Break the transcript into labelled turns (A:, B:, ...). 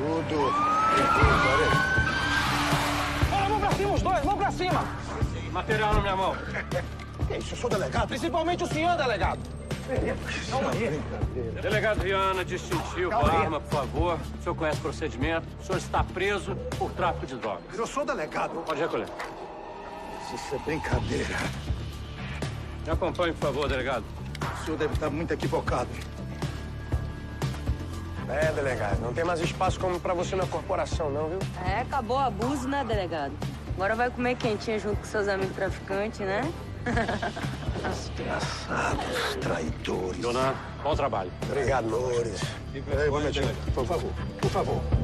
A: tudo.
B: Bora, vamos pra cima os dois, vamos pra cima!
C: Material na minha mão.
A: Que isso? Eu sou delegado.
B: Principalmente o senhor, delegado.
C: Delegado Viana, distintivo, a arma, por favor. O senhor conhece o procedimento. O senhor está preso por tráfico de drogas.
A: Eu sou delegado.
C: Pode recolher.
A: Isso é brincadeira.
C: Me acompanhe, por favor, delegado.
A: O senhor deve estar muito equivocado.
D: É, delegado, não tem mais espaço como pra você na corporação, não, viu?
E: É, acabou o abuso, né, delegado? Agora vai comer quentinha junto com seus amigos traficantes, né?
A: Desgraçados, traidores.
C: Dona, bom trabalho.
D: Obrigado,
A: momentinho, por favor. Por favor.